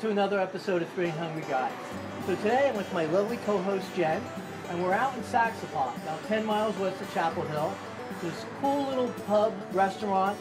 To another episode of Three Hungry Guys. So today I'm with my lovely co-host Jen, and we're out in Saxapahaw, about 10 miles west of Chapel Hill. This cool little pub restaurant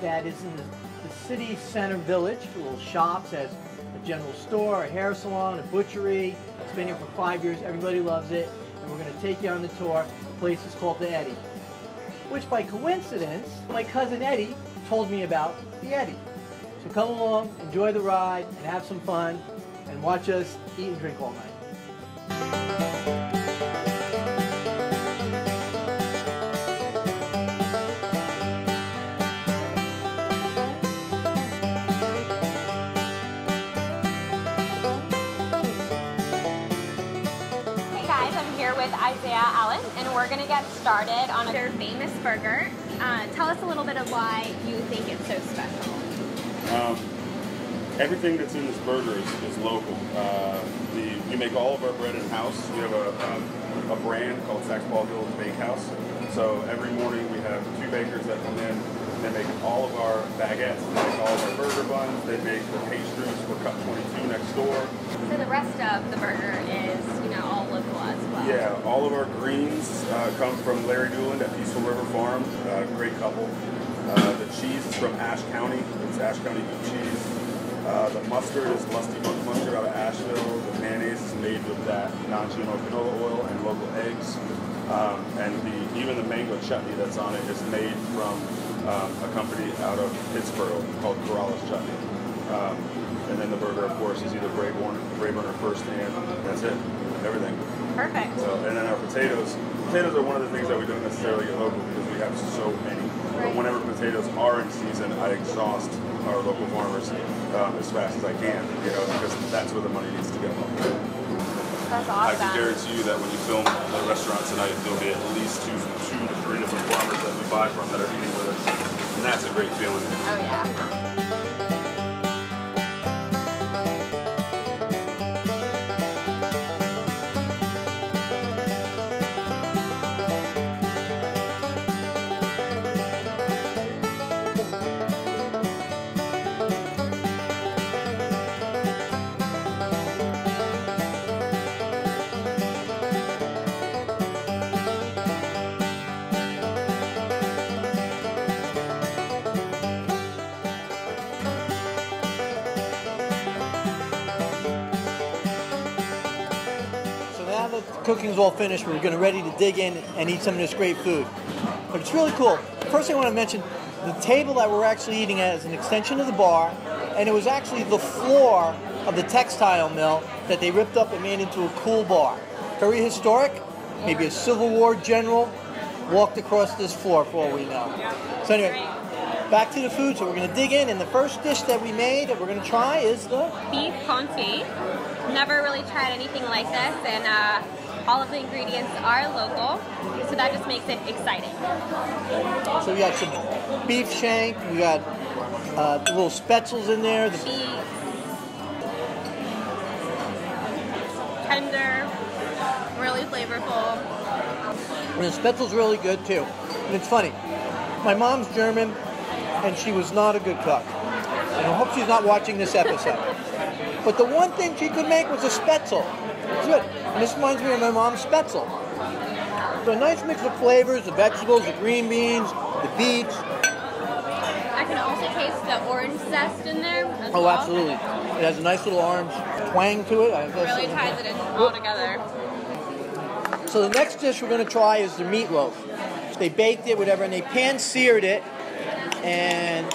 that is in the, the city center village, little shops, has a general store, a hair salon, a butchery. It's been here for five years, everybody loves it, and we're gonna take you on the tour. The place is called the Eddy, which by coincidence, my cousin Eddie told me about the Eddy. So come along, enjoy the ride, and have some fun, and watch us eat and drink all night. Hey guys, I'm here with Isaiah Allen, and we're gonna get started on their famous burger. Uh, tell us a little bit of why you think it's so special. Um, everything that's in this burger is, is local. Uh, the, we make all of our bread in house. We have a, um, a brand called Saxapahaw Village Bakehouse. So every morning we have two bakers that come in. They make all of our baguettes. They make all of our burger buns. They make the pastries for Cup 22 next door. So the rest of the burger is, you know, all local as well. Yeah, all of our greens uh, come from Larry Newland at Peaceful River Farm. Uh, great couple. Uh, cheese is from Ashe County. It's Ashe County cheese. Uh, the mustard is Lusty Monk mustard out of Asheville. The mayonnaise is made with that non-GMO canola oil and local eggs. Um, and the even the mango chutney that's on it is made from um, a company out of Pittsboro called Corrales Chutney. Um, and then the burger, of course, is either Brave Warner, Brave Runner first hand. That's it. Everything. Perfect. So, and then our potatoes. Potatoes are one of the things that we don't necessarily get local because we have so many. But whenever potatoes are in season, I exhaust our local farmers um, as fast as I can, you know, because that's where the money needs to go. That's I can guarantee you that when you film the restaurant tonight, there'll be at least two, two to three different farmers that we buy from that are eating with us, and that's a great feeling. Oh yeah. Cooking's all finished, we're gonna ready to dig in and eat some of this great food. But it's really cool. First thing I want to mention, the table that we're actually eating at is an extension of the bar, and it was actually the floor of the textile mill that they ripped up and made into a cool bar. Very historic. Maybe a Civil War general walked across this floor for all we know. So anyway, back to the food. So we're gonna dig in, and the first dish that we made that we're gonna try is the Beef conti. Never really tried anything like this, and uh, all of the ingredients are local, so that just makes it exciting. So we got some beef shank, we got uh, little spaetzles in there, the Beef, tender, really flavorful. And the spaetzle's really good too. And it's funny. My mom's German, and she was not a good cook. And I hope she's not watching this episode. But the one thing she could make was a spetzel. It's good. And this reminds me of my mom's spaetzle. So a nice mix of flavors, the vegetables, the green beans, the beets. I can also taste the orange zest in there. Oh, well. absolutely. It has a nice little orange twang to it. I guess. Really ties it in all together. So the next dish we're going to try is the meatloaf. They baked it, whatever, and they pan seared it. And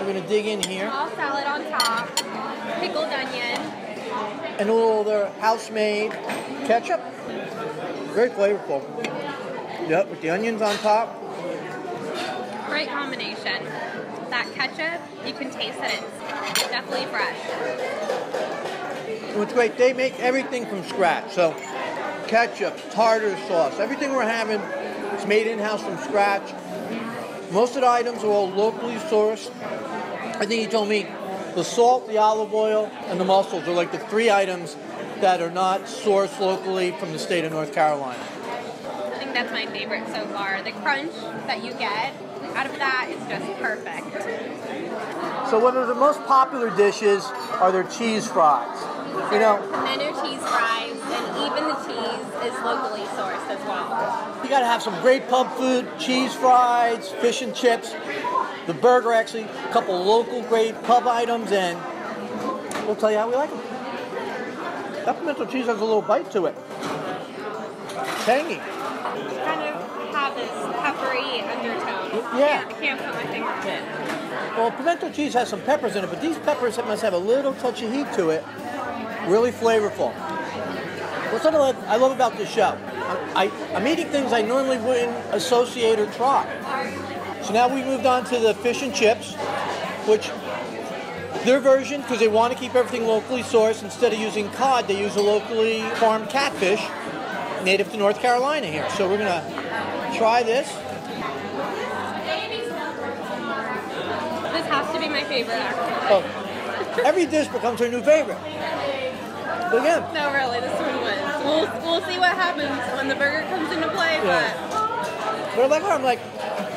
we're going to dig in here. Small salad on top, pickled onion. And a little of their house-made ketchup. Very flavorful. Yep, with the onions on top. Great combination. That ketchup, you can taste that it's definitely fresh. And what's great, they make everything from scratch. So ketchup, tartar sauce, everything we're having is made in-house from scratch. Most of the items are all locally sourced. I think he told me the salt, the olive oil, and the mussels are like the three items that are not sourced locally from the state of North Carolina. I think that's my favorite so far. The crunch that you get out of that is just perfect. So one of the most popular dishes are their cheese fries. You know, Menu cheese fries, and even the cheese is locally sourced as well. you gotta have some great pub food, cheese fries, fish and chips, the burger actually, a couple local grade pub items, and we'll tell you how we like them. That pimento cheese has a little bite to it. Tangy. Kind of have this peppery undertone. Yeah. I can't put my finger on it. Well, pimento cheese has some peppers in it, but these peppers must have a little touch of heat to it. Really flavorful. What's something that I love about this show? I, I, I'm eating things I normally wouldn't associate or try. So now we moved on to the fish and chips, which their version, because they want to keep everything locally sourced, instead of using cod, they use a locally farmed catfish native to North Carolina here. So we're gonna try this. This has to be my favorite, actually. Oh, every dish becomes her new favorite. But again, No, really, this one wins. We'll, we'll see what happens when the burger comes into play, Yeah. But I like her. I'm like,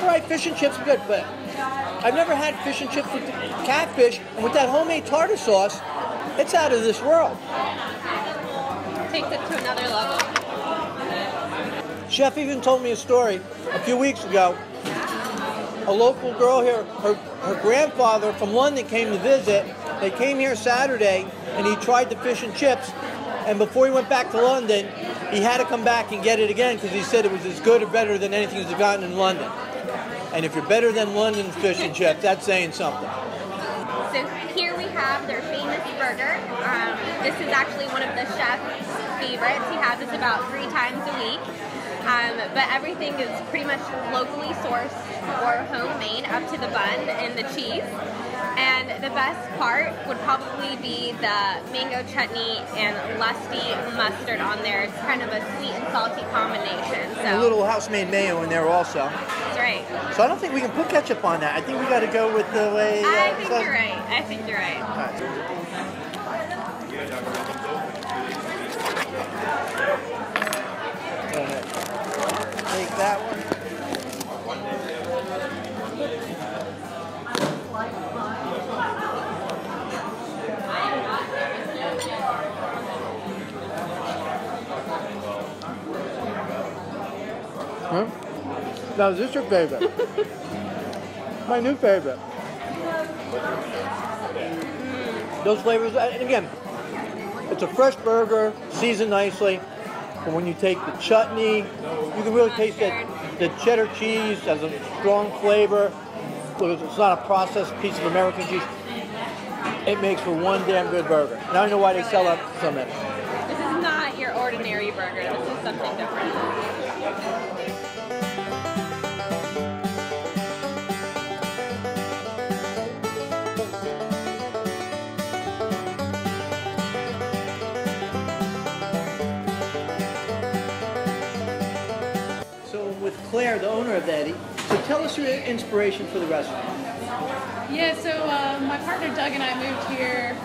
all right, fish and chips are good, but I've never had fish and chips with catfish, and with that homemade tartar sauce, it's out of this world. takes it to another level. Chef even told me a story a few weeks ago. A local girl here, her, her grandfather from London came to visit. They came here Saturday, and he tried the fish and chips. And before he went back to London, he had to come back and get it again because he said it was as good or better than anything he's gotten in London. And if you're better than London's fish and chips, that's saying something. So here we have their famous burger. Um, this is actually one of the chef's favorites. He has this about three times a week. Um, but everything is pretty much locally sourced or homemade up to the bun and the cheese. And the best part would probably be the mango chutney and lusty mustard on there. It's kind of a sweet and salty combination. So a little house-made mayo in there also. Right. So I don't think we can put ketchup on that. I think we got to go with the way. uh, I think so- you're right. I think you're right. Right. Take that one. Huh? Now, is this your favorite? My new favorite. Those flavors, and again, it's a fresh burger, seasoned nicely. And when you take the chutney, you can really taste that the cheddar cheese has a strong flavor. It's not a processed piece of American cheese. It makes for one damn good burger. Now I know why they sell out so many. This is not your ordinary burger. This is something different. Claire, the owner of Eddy, so tell us your inspiration for the restaurant. Yeah, so uh, my partner Doug and I moved here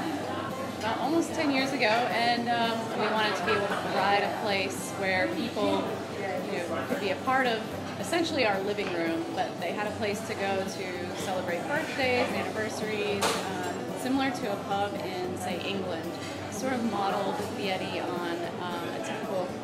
almost 10 years ago, and um, we wanted to be able to provide a place where people you know, could be a part of essentially our living room, but they had a place to go to celebrate birthdays, anniversaries, um, similar to a pub in, say, England. Sort of modeled the Eddy on um,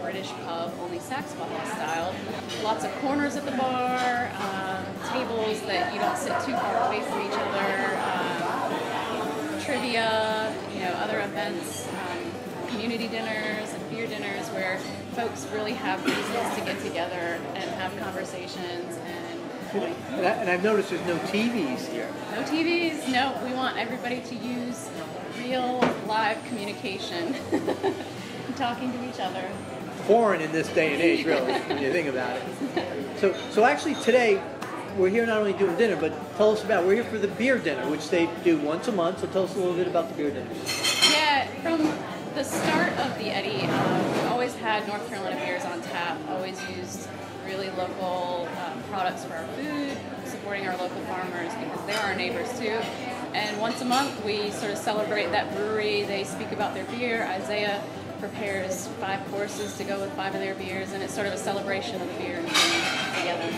British pub, only Saxapahaw style. Lots of corners at the bar, um, tables that you don't sit too far away from each other, um, trivia, you know, other events, um, community dinners and beer dinners where folks really have reasons to get together and have conversations and And, I, and I've noticed there's no TVs here. no TVs. No, we want everybody to use real live communication, talking to each other. Foreign in this day and age, really, when you think about it. So, so actually today, we're here not only doing dinner, but tell us about, we're here for the beer dinner, which they do once a month, so tell us a little bit about the beer dinner. Yeah, from the start of the Eddy, um, we always had North Carolina beers on tap. Always used really local um, products for our food, supporting our local farmers because they're our neighbors too. And once a month, we sort of celebrate that brewery. They speak about their beer. Isaiah prepares five courses to go with five of their beers, and it's sort of a celebration of the beer together.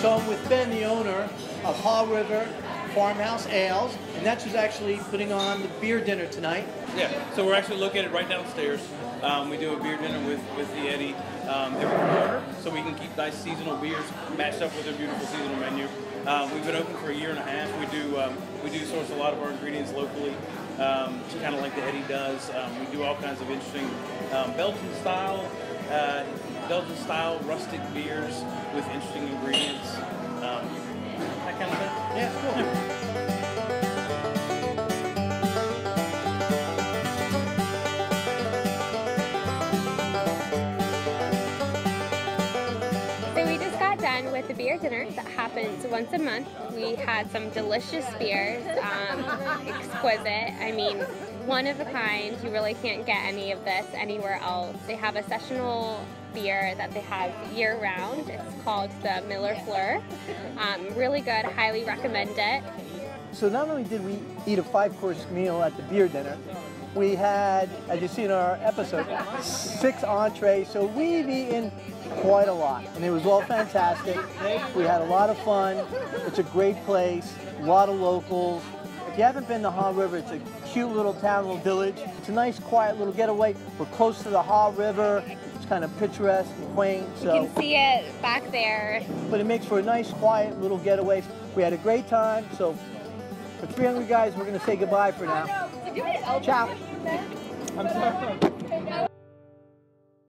So I'm with Ben, the owner of Haw River Farmhouse Ales, and that's who's actually putting on the beer dinner tonight. Yeah, so we're actually located right downstairs. Um, we do a beer dinner with, with the Eddy um, every quarter, so we can keep nice seasonal beers matched up with their beautiful seasonal menu. Um, we've been open for a year and a half. We do um, we do source a lot of our ingredients locally, um, kind of like the Eddy does. Um, we do all kinds of interesting Belgian style uh, Belgian style rustic beers with interesting ingredients. Yeah, cool. So we just got done with the beer dinner that happens once a month. We had some delicious beers, um, exquisite. I mean, one of a kind. You really can't get any of this anywhere else. They have a sessional beer that they have year round. It's called the Miller Fleur. Um, really good. Highly recommend it. So not only did we eat a five-course meal at the beer dinner, we had, as you see in our episode, six entrees. So we've eaten quite a lot, and it was all fantastic. We had a lot of fun. It's a great place, a lot of locals. If you haven't been to Haw River, it's a cute little town, little village. It's a nice, quiet little getaway. We're close to the Haw River. It's kind of picturesque and quaint. So. You can see it back there. but it makes for a nice, quiet little getaway. We had a great time. So, for 300 guys, we're gonna say goodbye for now. Ciao. I'm sorry.